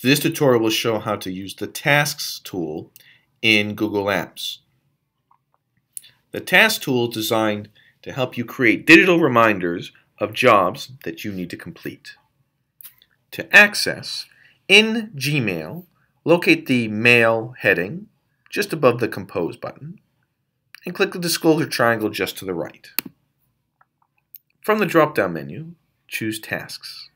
This tutorial will show how to use the Tasks tool in Google Apps. The Tasks tool is designed to help you create digital reminders of jobs that you need to complete. To access, in Gmail, locate the Mail heading just above the Compose button and click the disclosure triangle just to the right. From the drop-down menu, choose Tasks.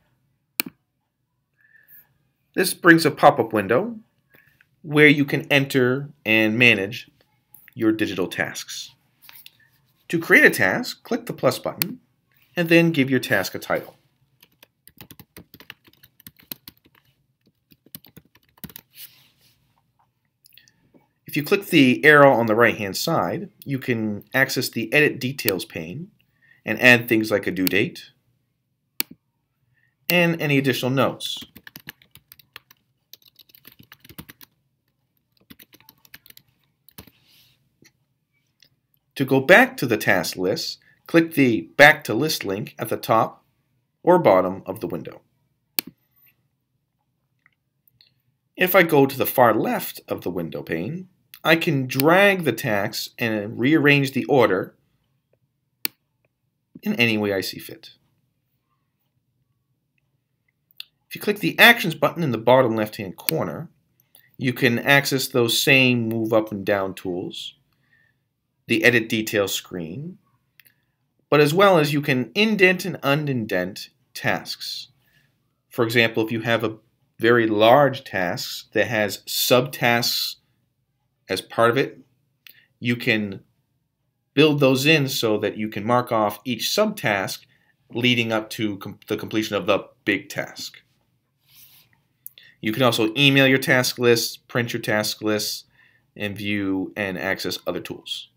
This brings a pop-up window where you can enter and manage your digital tasks. To create a task, click the plus button and then give your task a title. If you click the arrow on the right hand side, you can access the Edit Details pane and add things like a due date and any additional notes. To go back to the task list, click the Back to List link at the top or bottom of the window. If I go to the far left of the window pane, I can drag the tasks and rearrange the order in any way I see fit. If you click the Actions button in the bottom left-hand corner, you can access those same move up and down tools the edit details screen, but as well as you can indent and unindent tasks. For example, if you have a very large task that has subtasks as part of it, you can build those in so that you can mark off each subtask leading up to com the completion of the big task. You can also email your task lists, print your task lists, and view and access other tools.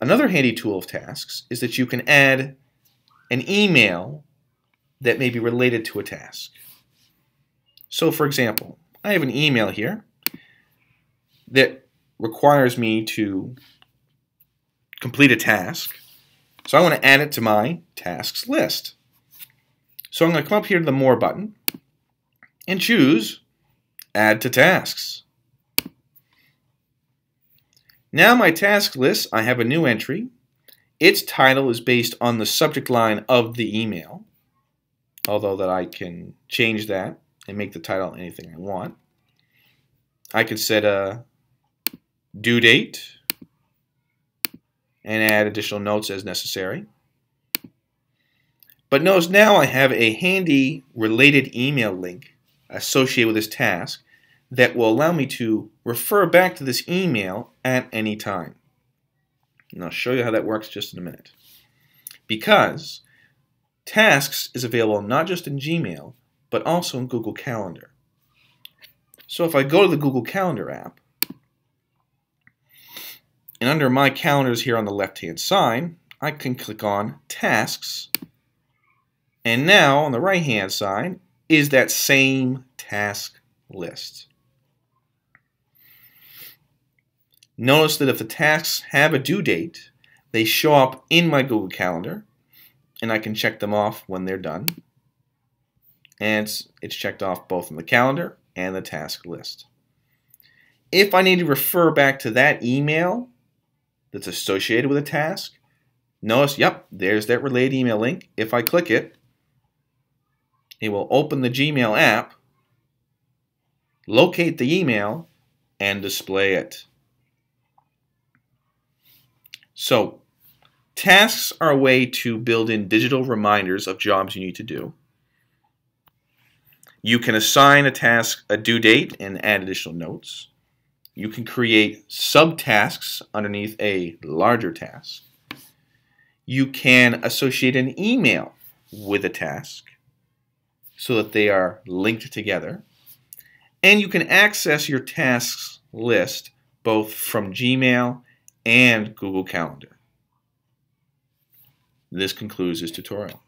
Another handy tool of tasks is that you can add an email that may be related to a task. So for example, I have an email here that requires me to complete a task. So I want to add it to my tasks list. So I'm going to come up here to the More button and choose Add to Tasks. Now my task list, I have a new entry. Its title is based on the subject line of the email, although that I can change that and make the title anything I want. I can set a due date and add additional notes as necessary. But notice now I have a handy related email link associated with this task that will allow me to refer back to this email at any time. And I'll show you how that works just in a minute. Because Tasks is available not just in Gmail, but also in Google Calendar. So if I go to the Google Calendar app, and under My Calendars here on the left-hand side, I can click on Tasks, and now on the right-hand side is that same task list. Notice that if the tasks have a due date, they show up in my Google Calendar, and I can check them off when they're done. And it's, checked off both in the calendar and the task list. If I need to refer back to that email that's associated with a task, notice, yep, there's that related email link. If I click it, it will open the Gmail app, locate the email, and display it. So, tasks are a way to build in digital reminders of jobs you need to do. You can assign a task a due date and add additional notes. You can create subtasks underneath a larger task. You can associate an email with a task so that they are linked together. And you can access your tasks list both from Gmail and Google Calendar. This concludes this tutorial.